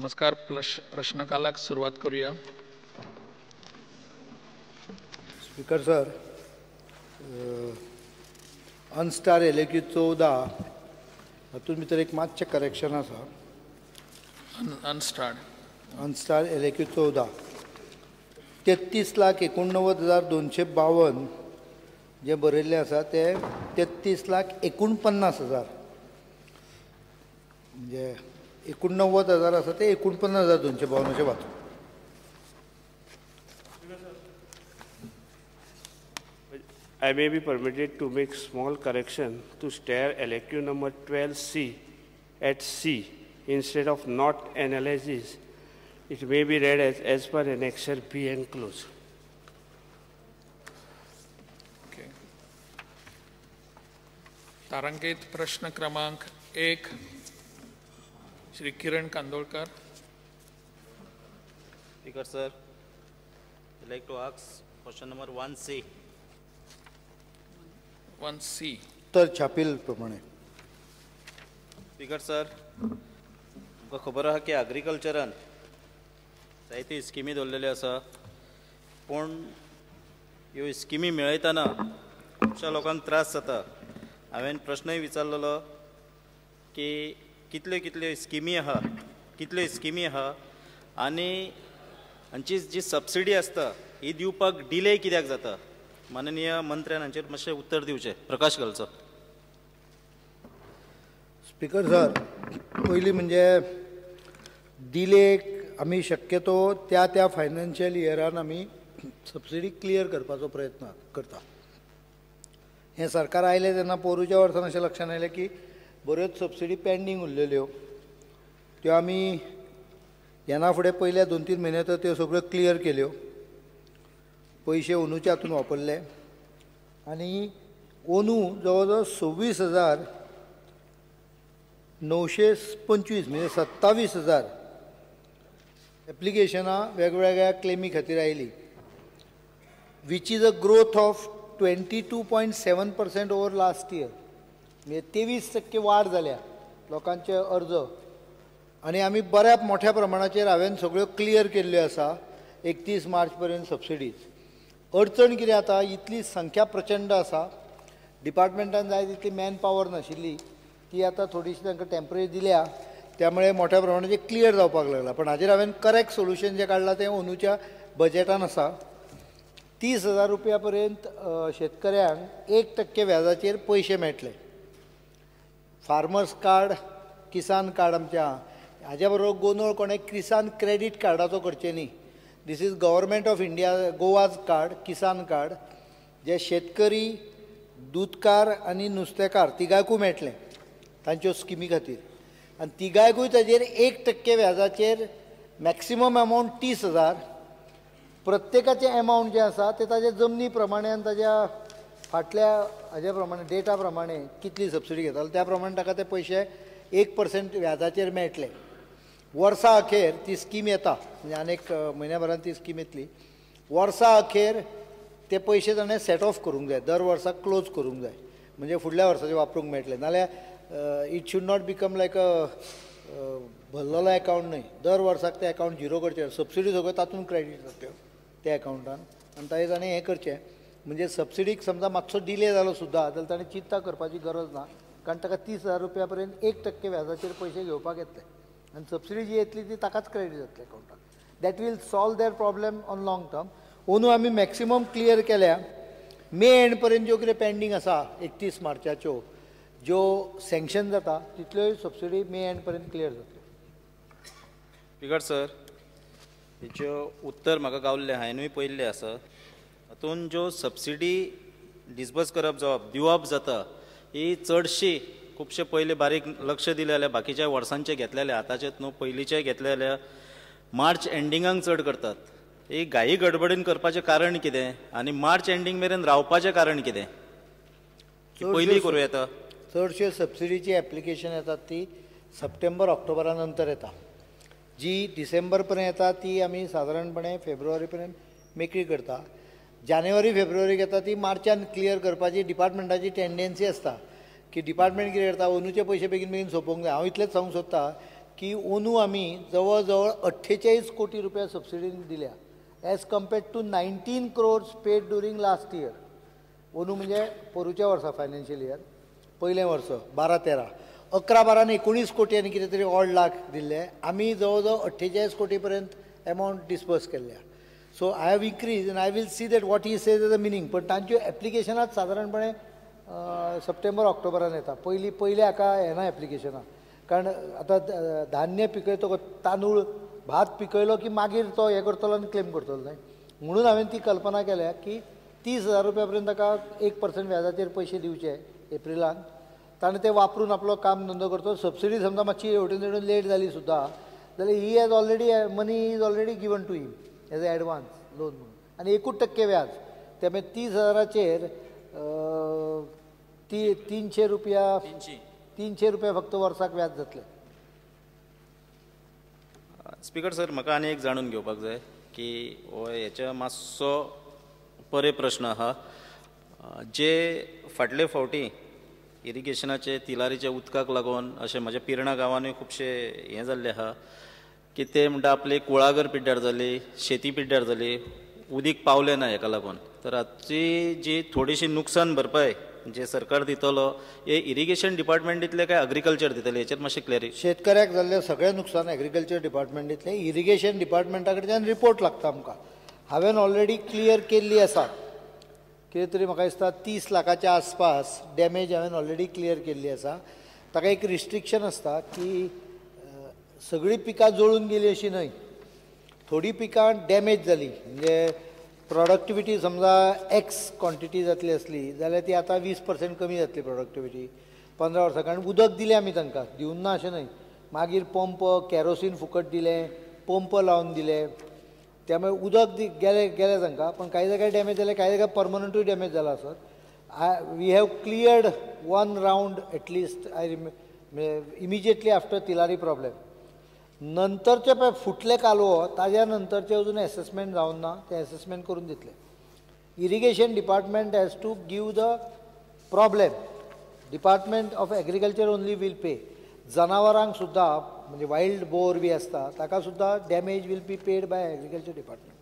नमस्कार प्रश प्रश्नकालाक सुरुवात करूया. स्पीकर सर अनस्टार एलेक्यू चौदा हातूंत भितर एक मातशें करेक्शन आसा अनस्टार्ड अनस्टार. एलेक्यू चौदा. तेत्तीस लाख एकोणनव्वद हजार दोनशे बावन जे बरयल्लें आसा ते तेत्तीस लाख एकोणपन्नास हजार. म्हणजे एकोणनव्वद हजार असं ते एकोणपन्नास हजार दोनशे बावन्नच्या बातम्या I may be permitted to make small correction to starred एलेक्ट्यू number twelve C eight C instead of not analysis it may be read as as per annexure B and close तारंकित प्रश्न क्रमांक एक Shri Kiran Kandolkar. Speaker, sir, I'd like to ask question number 1C. One C तर छापील प्रमाणे. Speaker sir तुमकां खबर आहा की एग्रीकल्चरान जायत्यो स्किमी दवरलेल्यो आसा. पूण ह्यो स्किमी मेळयतना खुबश्या लोकांक त्रास जाता? हांवें प्रश्नय विचारलेलो की कितल्यो कितल्यो स्किमी आहा कितल्यो स्किमी आहा आनी हांची जी सबसिडी आसता ही दिवपाक डिले कित्याक जाता? माननीय मंत्र्यान हांचेर मातशें उत्तर दिवचें. प्रकाश घालचो स्पिकर सर पयलीं म्हणजे डिलेक आमी शक्यतो त्या त्या फायनान्शियल इयरान आमी सबसिडी क्लियर करपाचो प्रयत्न करता. हें सरकार आयलें तेन्ना पोरूच्या वर्सान अशें लक्षांत आयलें की बऱ्योच सबसिडी पेंडींग उरलेल्यो हो. त्यो आमी येना फुडें पयल्या दोन तीन म्हयन्या तर त्यो सगळ्यो क्लियर केल्यो हो. पयशे अंदूच्या हातून वापरले. आनी अंदू जवळ जवळ सव्वीस हजार णवशे पंचवीस म्हणजे सत्तावीस हजार एप्लिकेशनां वेगवेगळ्या क्लेमी खातीर oily which is a growth of twenty two point seven percent over last year म्हणजे तेवीस टक्के वाड जाल्या लोकांचे अर्ज. आनी आमी बऱ्या मोठ्या प्रमाणाचेर हांवें सगळ्यो क्लियर केल्ल्यो आसा एकतीस मार्च पर्यंत सबसिडीज अडचण कितें जाता इतली संख्या प्रचंड आसा डिपार्टमेंटान जाय तितली मॅन पावर नाशिल्ली. ती आतां थोडीशी तांकां टेंपररी दिल्या. त्यामुळे मोठ्या प्रमाणाचेर क्लियर जावपाक लागला. पण हाजेर हांवें करेक्ट सोल्युशन जें काडलां तें अंदूच्या बजेटान आसा तीस हजार रुपया पर्यंत शेतकऱ्यांक एक टक्के व्याजाचेर पयशे मेळटले फार्मर्स कार्ड किसान कार्ड आमच्या. हाज्या बरोबर गोंदळ कोणें किसान क्रेडिट कार्डाचो करचें न्ही. This is government of India Goa's card Kisan card. जे शेतकरी दूदकार आनी नुस्तेकार तिगायकूय मेळटलें तांच्यो स्किमी खातीर. आनी तिगायकूय ताजेर एक टक्के व्याजाचेर मॅक्सिमम अमावंट तीस हजार. प्रत्येकाचें अमावंट जें आसा तें ताच्या जमनी प्रमाणे ताच्या ताज्या फाटल्या हाजे प्रमाणे डेटा प्रमाणे कितली सबसिडी घेतालो त्या प्रमाणे ताका ते पयशे एक पर्सेंट व्याजाचेर मेळटले वर्सा अखेर ती स्कीम येता. म्हणजे आनीक म्हयन्याभरान ती स्कीम येतली. वर्सा अखेर ते पयशे ताणें सेट ऑफ करूंक जाय दर वर्साक क्लोज करूंक जाय म्हणजे फुडल्या वर्साचे वापरूंक मेळटले नाल्यार it should not become like a भरलेलो account न्हय दर वर्साक ते अकावंट झिरो करचे. सबसिडी सगळ्यो तातूंत क्रेडिट जातल्यो त्या एकावंटान आनी तांणे ताणें हें करचें. म्हणजे सबसिडीक समजा मातसो डिले जालो सुद्दां जाल्यार ताणें चिंता करपाची गरज ना. कारण ताका तीस हजार रुपया पर्यंत एक टक्के व्याजाचेर पयशे घेवपाक येतले आनी सबसिडी जी येतली ती ताकाच क्रेडिट जातले अकाउंटाक that will solve their problem on long term अंदू आमी मॅक्सिमम क्लियर केल्या. मे एंड पर्यंत ज्यो कितें पेंडींग आसा एकतीस मार्चाच्यो ज्यो सँक्शन जाता तितल्योय सबसिडी मे एंड पर्यंत क्लियर जातल्यो स्पीकर सर हेच्यो उत्तर म्हाका गावल्लें हांवेंनूय पयल्लें आसा हातून ज्यो सबसिडी डिस्बर्स करप जावप दिवप जाता ही चडशी खुबशे पयले बारीक लक्ष दिलें जाल्यार बाकीच्या वर्सांचे घेतलेले आतांचेच न्हू पयलींचे घेतले जाल्यार मार्च एंडिंगाक चड करतात. ही घाई गडबडीन करपाचें कारण कितें? आनी मार्च एंडींग मेरेन रावपाचें कारण कितें? पयलीं करूं येता चडश्यो सबसिडीची एप्लिकेशन येतात ती सप्टेंबर ऑक्टोबरा नंतर येता जी डिसेंबर पर्यंत येता ती आमी सादारणपणे फेब्रुवारी पर्यंत मेकळी करता. जानेवारी फेब्रुवारीक येता ती मार्चान क्लियर करपाची डिपार्टमेंटाची टेंडन्सी आसता की डिपार्टमेंट कितें करता अंदूचे पयशे बेगीन बेगीन सोंपोवंक जाय हांव इतलेंच सांगूंक सोदतां की ओनू आमी जवळ जवळ अठ्ठेचाळीस कोटी रुपया सबसिडीन दिल्या. As compared to nineteen crores paid during last year ओनू म्हणजे पोरूच्या वर्सा फायनान्शियल इयर पयलें वर्स बारा तेरा. अकरा बारान एकोणीस कोटी आनी कितें तरी ऑड लाख दिल्ले. आमी जवळ जवळ अठ्ठेचाळीस कोटी पर्यंत एमावंट डिस्पर्स केल्ल्या so I have increase and I will see that what he says as a meaning पण तांच्यो एप्लिकेशनाच सादारणपणे सप्टेंबर ऑक्टोबरान येता पयलीं पयलीं हाका येना एप्लिकेशनां कारण आतां धान्य पिकयतलो तांदूळ भात पिकयलो की मागीर तो हें करतलो आनी क्लेम करतलो न्हय म्हणून हांवें ती कल्पना केल्या की तीस हजार रुपया पर्यंत ताका एक पर्संट व्याजाचेर पयशे दिवचे एप्रिलान. ताणें ते वापरून आपलो काम धंदो करतो. सबसिडी समजा मातशी हेवटेन तेवटेन लेट जाली सुद्दां जाल्यार he has already money is already given to him as a advance loan म्हणून. आनी एकूच टक्के व्याज. ते मागीर तीस हजाराचेर ती तिनशे रुपया तिनशे. रुपया फक्त वर्साक व्याज जातलें. स्पीकर सर म्हाका आनी एक जाणून घेवपाक जाय की हो हेच्या मातसो परे प्रश्न आहा जे फाटले फावटी इरिगेशनाचे तिलारीचे उदकाक लागून अशें म्हाज्या पिरणा गांवांनूय खुबशे हें जाल्ले आहा की ते म्हणटा आपले कुळागर पिड्ड्यार जाले शेती पिड्ड्यार जाली उदीक पावलें ना हेका लागून तर हाची जी थोडीशी नुकसान भरपाय जे सरकार दितलो हे इरिगेशन डिपार्टमेंट दितले काय अग्रिकल्चर दितले हेचेर मातशें क्लियरी शेतकऱ्याक जाल्लें सगळें नुकसान एग्रीकल्चर डिपार्टमेंट दितलें इरिगेशन डिपार्टमेंटा कडच्यान रिपोर्ट लागता आमकां. हांवें ऑलरेडी क्लियर केल्ली आसा. कितें तरी म्हाका दिसता तीस लाखाच्या आसपास डॅमेज हांवें ऑलरेडी क्लियर केल्ली आसा. ताका एक रिस्ट्रिक्शन आसता की सगळीं पिकां जळून गेली अशी न्हय थोडीं पिकां डॅमेज जाली म्हणजे प्रोडक्टिविटी समजा एक्स क्वॉन्टिटी जातली असली जाल्यार ती आतां वीस पर्सेंट कमी जातली प्रॉडक्टिविटी पंदरा वर्सां कारण उदक दिलें आमी तांकां दिवन ना अशें न्हय मागीर पंप कॅरोसीन फुकट दिलें पंप लावन दिले. त्यामुळे उदक दि गेलें गेले तांकां पण कांय जाग्यार डॅमेज जालें कांय जाग्यार परमनंटूय डॅमेज जाला आसत I we have cleared one round at least I remember immediately after Tillari problem नंतरचे पळय फुटले कालवो ताज्या नंतरचे अजून एसेसमेंट जावन ना ते एसेसमेंट करून दितले. Irrigation department has to give the problem department of agriculture only will pay जनावरांक सुद्दां म्हणजे वायल्ड बोर बी आसता ताका सुद्दां damage will be paid by agriculture department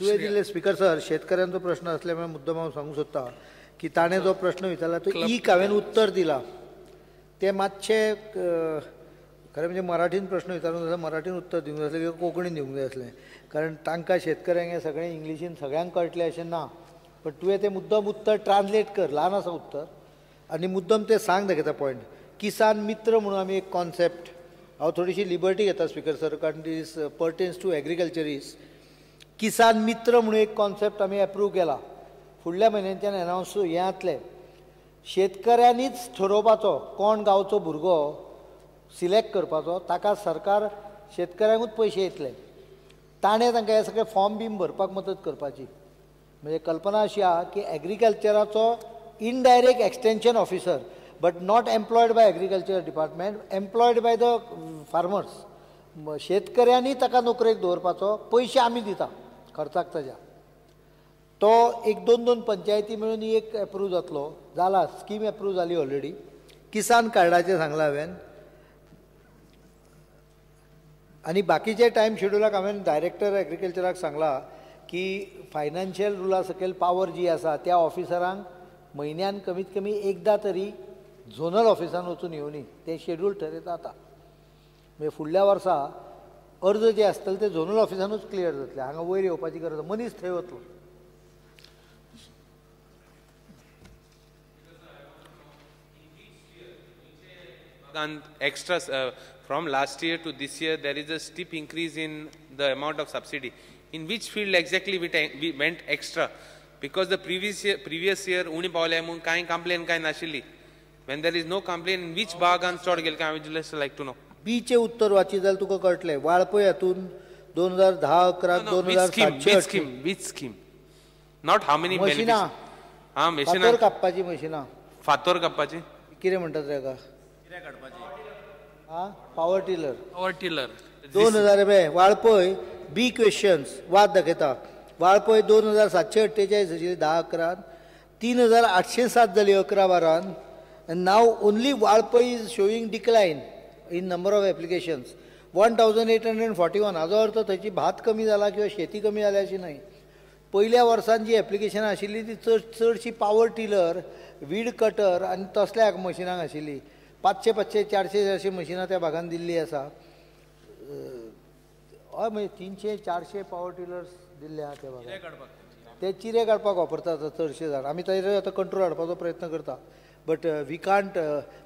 तुवें दिल्ले स्पिकर सर शेतकऱ्यांचो प्रश्न असल्यामुळे मुद्दम हांव सांगूंक सोदता की ताणें जो प्रश्न विचारला तो एक हांवें उत्तर दिलां. ते मातशे खरें म्हणजे मराठीन प्रश्न विचारूंक जाय मराठीन उत्तर दिवंक जाय आसलें किंवां कोंकणीन दिवंक जाय आसलें कारण तांकां शेतकऱ्यांक हें सगळें इंग्लिशीन सगळ्यांक कळटलें अशें ना. पण तुवें तें मुद्दम उत्तर ट्रान्सलेट कर ल्हान आसा उत्तर. आनी मुद्दम तें सांग दाखयता पॉयंट किसान मित्र म्हणून आमी एक कॉन्सेप्ट हांव थोडीशी लिबर्टी घेता स्पिकर सर कारण दीस पर्टेन्स टू एग्रीकल्चरीस किसान मित्र म्हणून एक कॉन्सेप्ट आमी एप्रूव केला. फुडल्या म्हयन्यांच्यान एनावन्स हें जातलें शेतकऱ्यांनीच ठरोवपाचो कोण गांवचो भुरगो सिलेक्ट करपाचो ताका सरकार शेतकऱ्यांकूच पयशे येतले. ताणें तांकां हे सगळे फॉर्म बीम भरपाक मदत करपाची. म्हणजे कल्पना अशी आहा की एग्रीकल्चराचो indirect extension officer but not employed by agriculture department employed by the farmers शेतकऱ्यांनी ताका नोकरेक दवरपाचो पयशे आमी दिता खर्चाक ताज्या. तो एक दोन दोन पंचायती मेळून एक एप्रूव जातलो. जाला स्कीम एप्रूव जाली ऑलरेडी किसान कार्डाचें सांगलां हांवें आनी बाकीचे टायम शेड्युलाक हांवें डायरेक्टर एग्रीकल्चराक सांगलां की फायनान्शियल रुला सकयल पावर जी आसा त्या ऑफिसरांक म्हयन्यान कमीत कमी एकदां तरी झोनल ऑफिसान वचून येवनी ते शेड्यूल ठरयता आतां. म्हणजे फुडल्या वर्सा अर्ज जे आसतले ते झोनल ऑफिसानूच क्लियर जातले. हांगा वयर येवपाची गरज मनीस थंय वतलो. And extra, uh, from last year to this year, there is a steep increase in the amount of subsidy. In which field exactly we, we went extra? Because the previous year, previous year, uni पावले म्हणून कांय complaint कांय नाशिल्ली. When there is no complaint, in which बागान चड गेले काय I would just like to know. बीचे उत्तर वाची जाल्यार तुका कळटलें वाळपय हातून दोन हजार धा अकरा दोन which हजार scheme? सातशे scheme? Which scheme? Not how many मशिनां. हा मशिनां कापपाची मशिनां फातोर कापपाची कितें म्हणटात ताका हा? पॉवर टिलर पॉवर टिलर दोन हजार रुपये वाळपय बी क्वेश्चन्स वाद दाखयता वाळपय दोन हजार सातशे अठ्ठेचाळीस आशिल्ली धा अकरान तीन हजार आठशे सात जाली अकरा बारान And now only Walpai is showing decline in number of applications. 1841 हाजो अर्थ थंयची भात कमी जाला किंवा शेती कमी जाल्या अशी न्हय पयल्या वर्सान जी एप्लिकेशनां आशिल्ली ती चड चडशी पावर टिलर वीड कटर आनी तसल्या मशिनांक आशिल्ली पांचशे पांचशे चारशे चारशे मशिनां त्या भागांत दिल्ली आसा हय म्हणजे तीनशे चारशे पावर टिलर्स दिल्ले आहा त्या भागांत ते चिरे काडपाक वापरतात चडशे जाण आमी ताजेर आतां कंट्रोल हाडपाचो प्रयत्न करता. बट वी कांट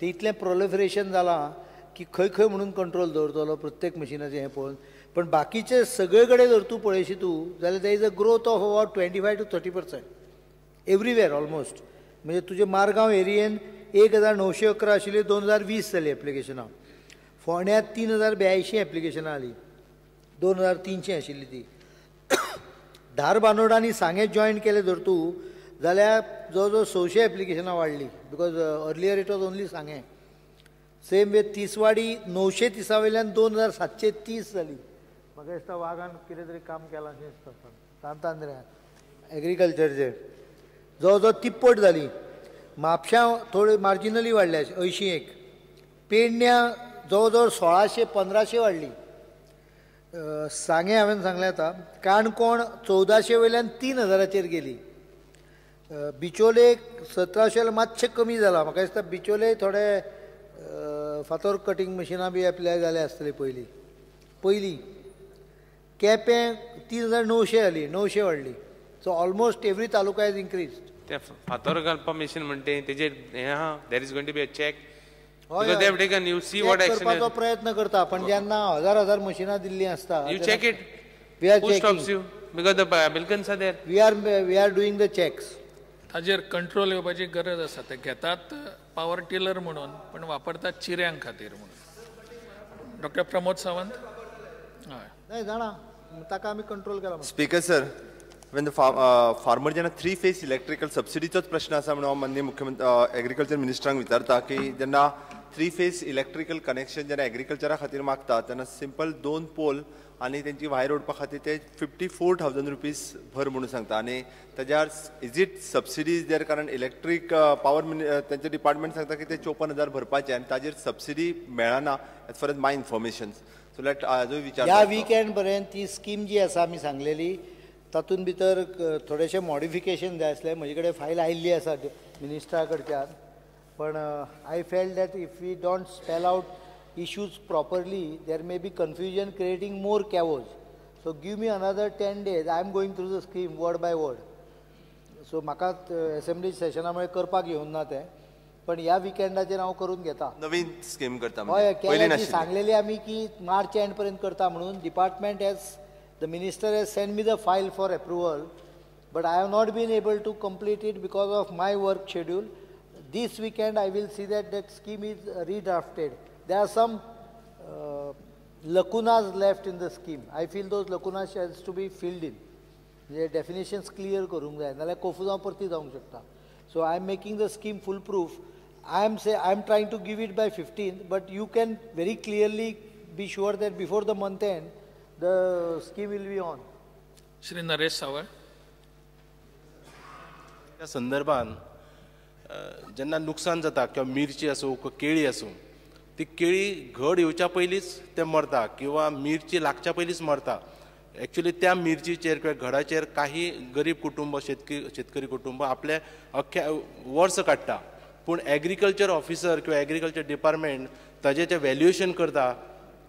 ते इतलें प्रोलिफरेशन जालां की खंय खंय म्हणून कंट्रोल दवरतलो प्रत्येक मशिनाचें हें पळोवन पण बाकीचे सगळे कडेन जर तूं पळयशी तूं जाल्यार there is a growth of about twenty five to thirty percent everywhere almost म्हणजे तुजे मारगांव एरियेन एक हजार नऊशे अकरा आशिल्ली दोन हजार वीस जाली एप्लिकेशनां फोंड्यांत तीन हजार ब्यायशीं एप्लिकेशनां आली. दोन हजार तिनशे आशिल्ली ती. धार बांदोड आनी सांगे जॉयन केले जर तूं जाल्यार जवळ जवळ सयशे एप्लिकेशनां वाडलीं because earlier it was only Sanguem. Same way Tiswadi नऊशे तिसा वयल्यान दोन हजार सातशे तीस जाली म्हाका दिसता वागान कितें तरी काम केलां अशें दिसता तांतांद्र्यान एग्रीकल्चरचें जवळ जवळ तिप्पट जाली म्हापशां थोड्यो मार्जिनली वाडल्या अंयशीं एक. पेडण्यां जवळ जवळ सोळाशे पंदराशे वाडली. सांगे हांवें सांगलें आतां काणकोण चवदाशे वयल्यान तीन हजाराचेर गेली. बिचोले सतराशे वयल्यान मातशें कमी जालां म्हाका दिसता बिचोले थोडे फातोर फातर कटींग मशिनां बी एप्लाय जाल्या आसतली पयलीं. पयलीं. केपें तीन हजार णवशे जाली णवशे वाडली. So almost every taluka is increased ते फातर घालपा मशीन म्हणटे तेजेर हे आहा there is going to be a check हय, बिकॉज दे हय. Have taken you see what करपाचो एक्शन प्रयत्न करता पण जेन्ना हजार हजार मशिनां दिल्लीं आसता you check it we are stops you because the applicants are there we are we are doing the checks ताजेर कंट्रोल येवपाची गरज आसा. ते घेतात पॉवर टिलर म्हणून पण वापरतात चिऱ्यां खातीर म्हणून. डॉक्टर प्रमोद सावंत? हय. नाही जाणा. ताका आमी कंट्रोल केला. Speaker sir when the farm, uh, farmer जेन्ना थ्री फेज इलेक्ट्रिकल सबसिडीचोच प्रश्न आसा म्हणून हांव माननीय मुख्यमंत्री एग्रीकल्चर मिनिस्टरांक विचारता की जेन्ना थ्री फेज इलेक्ट्रिकल कनेक्शन जेन्ना एग्रीकल्चरा खातीर मागता तेन्ना सिंपल दोन पोल आनी तेंची वायर ओडपा खातीर ते फिफ्टी फोर थावजंड रुपीज भर म्हणून सांगता आनी ताज्यार इज इट सबसिडीज देर कारण इलेक्ट्रीक पावर तेंचे डिपार्टमेंट सांगता की ते चौपन्न हजार भरपाचे आनी ताजेर सबसिडी मेळना as far as my information so let हाजोय विचार ह्या. विकेंड पर्यंत ती स्कीम जी आसा आमी सांगलेली तातूंत भितर थोडेशे मॉडिफिकेशन जाय आसले म्हजे कडेन फायल आयिल्ली आसा मिनिस्टरा कडच्यान पण I feel that if we don't spell out issues properly there may be confusion creating more chaos so give me another ten days I am going through the scheme word by word so म्हाका assembly सेशना मुळे करपाक येवंक ना तें. पण ह्या विकेंडाचेर हांव करून घेता. नवीन स्कीम करता हय म्हणजे. सांगलेली आमी की मार्च एंड पर्यंत करता म्हणून. Department has the minister has send me the file for approval but I have not been able to complete it because of my work schedule this weekend I will see that that scheme is redrafted they are some lacunas left in the scheme I feel those lacunas has to be filled in म्हणजे definitions clear करूंक जाय नाल्यार कोफुजांव परती जावंक शकता so I am making the scheme foolproof I am say I am trying to give it by fifteen but you can very clearly be sure that before the month end the scheme will be on Shri Naresh Sawal त्या संदर्भान अ, जेन्ना नुकसान जाता किंवा मिरची आसूं किंवा केळी आसूं ती केळी घड येवच्या पयलींच ते मरता किंवा मिरची लागच्या पयलींच मरता. एक्चुली त्या मिरचीचेर किंवा घडाचेर काही गरीब कुटुंब शेतकी शेतकरी कुटुंब आपले अख्ख्या वर्स काडटा पूण एग्रीकल्चर ऑफिसर किंवा एग्रीकल्चर डिपार्टमेंट ताजें जें व्हॅल्युएशन करता.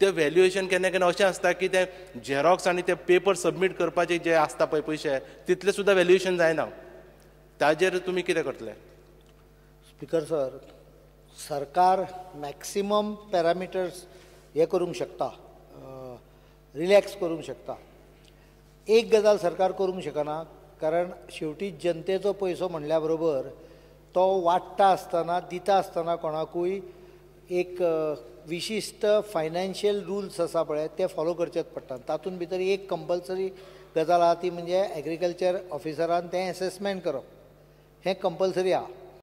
तें व्हॅल्युएशन केन्ना केन्ना अशें आसता की ते झेरॉक्स आनी ते पेपर सबमीट करपाचे जे आसता पळय पयशे तितले सुद्दां व्हॅल्युएशन जायना. ताजेर तुमी कितें करतले? स्पिकर सर सरकार मॅक्सिमम पॅरामिटर्स हे करूंक शकता. रिलॅक्स करूंक शकता. एक गजाल सरकार करूंक शकना कारण शेवटी जनतेचो पयसो म्हणल्या बरोबर तो वाडटा आसतना दिता आसतना कोणाकूय एक विशिष्ट विशिश्ट फायनान्शियल रुल्स आसा पळय ते फॉलो करचेच पडटा तातूंत भितर एक कंपल्सरी गजाल आहा ती म्हणजे एग्रीकल्चर ऑफिसरान तें एसेसमेंट करप हें कंपल्सरी आहा.